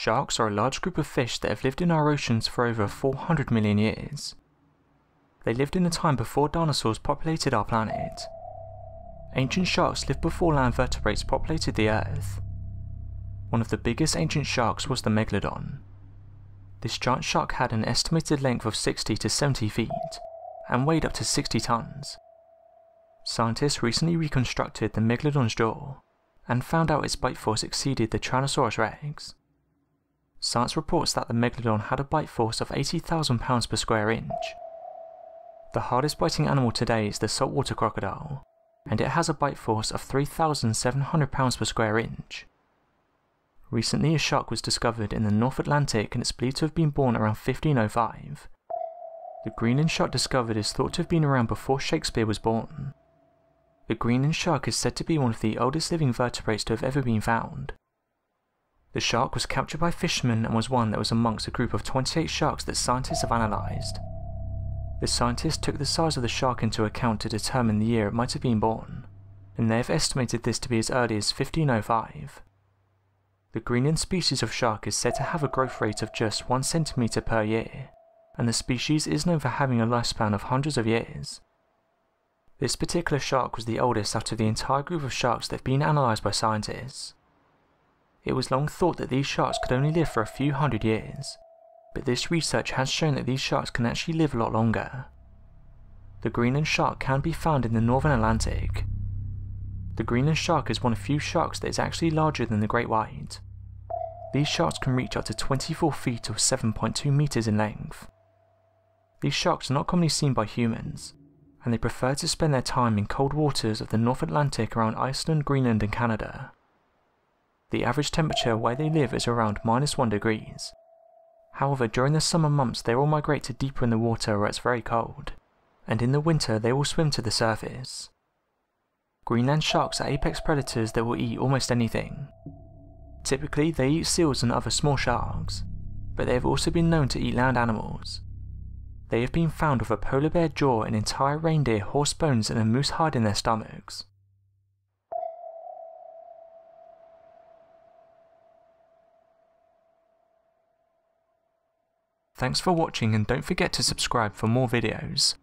Sharks are a large group of fish that have lived in our oceans for over 400 million years. They lived in a time before dinosaurs populated our planet. Ancient sharks lived before land vertebrates populated the Earth. One of the biggest ancient sharks was the Megalodon. This giant shark had an estimated length of 60 to 70 feet and weighed up to 60 tons. Scientists recently reconstructed the Megalodon's jaw and found out its bite force exceeded the Tyrannosaurus rex. Science reports that the Megalodon had a bite force of 80,000 pounds per square inch. The hardest biting animal today is the saltwater crocodile, and it has a bite force of 3,700 pounds per square inch. Recently a shark was discovered in the North Atlantic and it's believed to have been born around 1505. The Greenland shark discovered is thought to have been around before Shakespeare was born. The Greenland shark is said to be one of the oldest living vertebrates to have ever been found. The shark was captured by fishermen and was one that was amongst a group of 28 sharks that scientists have analysed. The scientists took the size of the shark into account to determine the year it might have been born, and they have estimated this to be as early as 1505. The Greenland species of shark is said to have a growth rate of just 1 centimeter per year, and the species is known for having a lifespan of hundreds of years. This particular shark was the oldest out of the entire group of sharks that have been analysed by scientists. It was long thought that these sharks could only live for a few hundred years, but this research has shown that these sharks can actually live a lot longer. The Greenland shark can be found in the northern Atlantic, the Greenland shark is one of few sharks that is actually larger than the great white. These sharks can reach up to 24 feet or 7.2 meters in length. These sharks are not commonly seen by humans, and they prefer to spend their time in cold waters of the North Atlantic around Iceland, Greenland and Canada. The average temperature where they live is around minus 1 degrees. However, during the summer months they will migrate to deeper in the water where it's very cold, and in the winter they will swim to the surface. Greenland sharks are apex predators that will eat almost anything. Typically, they eat seals and other small sharks, but they have also been known to eat land animals. They have been found with a polar bear jaw, an entire reindeer, horse bones, and a moose hide in their stomachs. Thanks for watching and don't forget to subscribe for more videos.